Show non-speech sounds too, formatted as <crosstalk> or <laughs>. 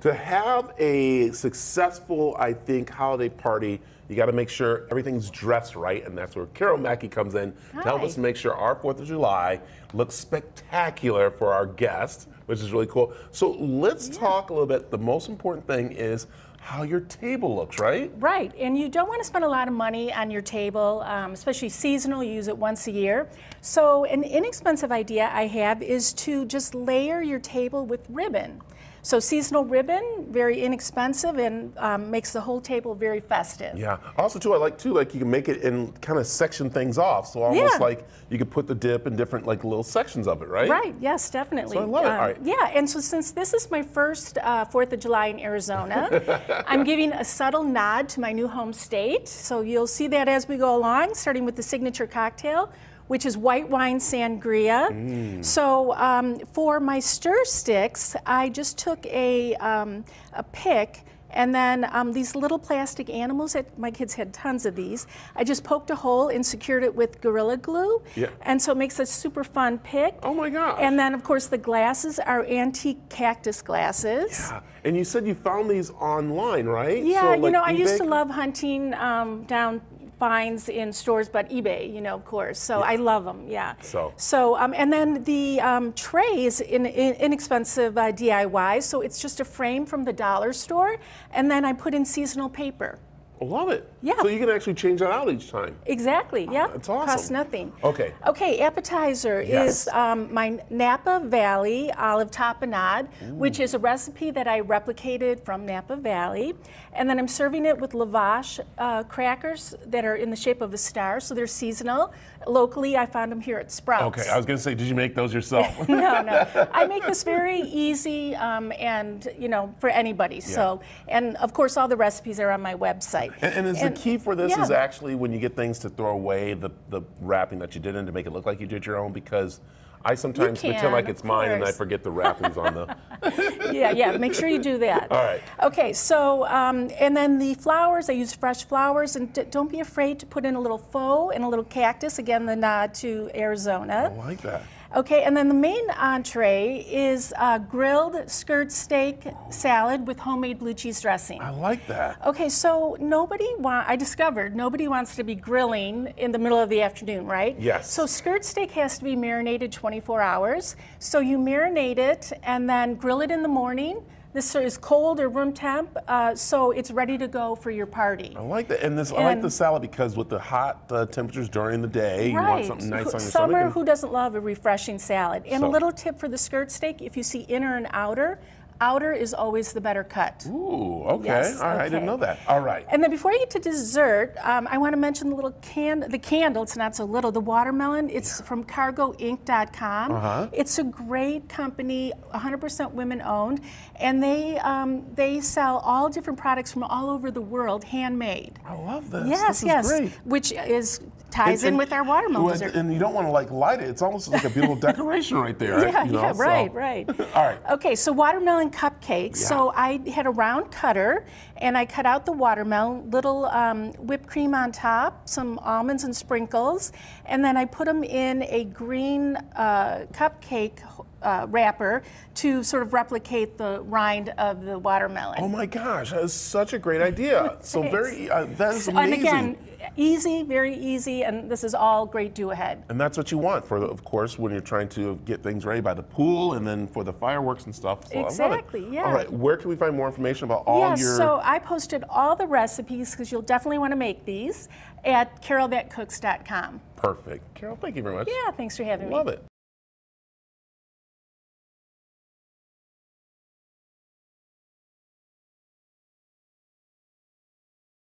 To have a successful, I think, holiday party, you got to make sure everything's dressed right, and that's where Carol Mackey comes in to help us make sure our Fourth of July looks spectacular for our guests, which is really cool. So let's talk a little bit. The most important thing is how your table looks, right? Right, and you don't want to spend a lot of money on your table, um, especially seasonal. You use it once a year. So, an inexpensive idea I have is to just layer your table with ribbon. So, seasonal ribbon, very inexpensive and um, makes the whole table very festive. Yeah. Also, too, I like too like you can make it and kind of section things off, so almost Yeah. like you could put the dip in different like little sections of it, right? Right, yes, definitely. So I love it. Um, All right. Yeah, and so since this is my first uh, Fourth of July in Arizona, <laughs> I'm giving a subtle nod to my new home state. So you'll see that as we go along, starting with the signature cocktail, which is white wine sangria. Mm. So um, for my stir sticks, I just took a, um, a pick. And then um, these little plastic animals that my kids had tons of these. I just poked a hole and secured it with Gorilla Glue. Yeah. And so it makes a super fun pick. Oh my gosh. And then, of course, the glasses are antique cactus glasses. Yeah. And you said you found these online, right? Yeah, So, you like know, I used to love hunting um, down finds in stores, but eBay, you know, of course. So I love them. Yeah. So? So um, and then the um, tray is in, in, inexpensive uh, DIY. So it's just a frame from the dollar store, and then I put in seasonal paper. I love it. Yeah. So you can actually change that out each time. Exactly. Yeah. It's awesome. Costs nothing. Okay. Okay. Appetizer Yes. is um, my Napa Valley olive tapenade, which is a recipe that I replicated from Napa Valley, and then I'm serving it with lavash uh, crackers that are in the shape of a star, so they're seasonal. Locally, I found them here at Sprouts. Okay, I was gonna say, did you make those yourself? <laughs> no, no. <laughs> I make this very easy um, and you know for anybody. So, and of course, all the recipes are on my website. And, and is And- the key for this yeah. is actually when you get things to throw away the, the wrapping that you did in to make it look like you did your own because I sometimes can, pretend like it's mine and I forget the wrappings on the. <laughs> yeah, yeah. Make sure you do that. All right. Okay. So, um, and then the flowers, I use fresh flowers, and d- don't be afraid to put in a little faux and a little cactus. Again, the nod to Arizona. I like that. Okay, and then the main entree is uh, grilled skirt steak salad with homemade blue cheese dressing. I like that. Okay, so nobody want I discovered nobody wants to be grilling in the middle of the afternoon, right? Yes. So skirt steak has to be marinated 24 hours. So you marinate it and then grill it in the morning. This is cold or room temp, uh, so it's ready to go for your party. I like that, and this I like the salad because with the hot uh, temperatures during the day, you want Right. something nice Who- on your Summer, stomach. who doesn't love a refreshing salad? And So- a little tip for the skirt steak: if you see inner and outer, outer is always the better cut. Ooh, okay. Yes, All right, I didn't know that. All right. And then before you get to dessert, um, I want to mention the little can, the candle. It's not so little. The watermelon. It's from CargoInc.com. Uh-huh. It's a great company, 100% women owned, and they um, they sell all different products from all over the world, handmade. I love this. Yes, this is yes, great. which is ties And- in with our watermelon well, dessert. And you don't want to like light it. It's almost like a beautiful <laughs> decoration right there. Yeah, you know, yeah, so- right, right. <laughs> All right. Okay, so watermelon cupcakes. So I had a round cutter, and I cut out the watermelon, little um, whipped cream on top, some almonds and sprinkles, and then I put them in a green uh, cupcake uh, wrapper to sort of replicate the rind of the watermelon. Oh my gosh, that is such a great idea. <laughs> so very, uh, that is So- amazing. and again, easy, very easy, and this is all great do ahead. And that's what you want for, the, of course, when you're trying to get things ready by the pool and then for the fireworks and stuff. So I. Exactly, yeah. All right, where can we find more information about all Yes, your? so I posted all the recipes because you'll definitely want to make these at carolthatcooks.com. Perfect. Carol, thank you very much. Yeah, thanks for having me. Love it.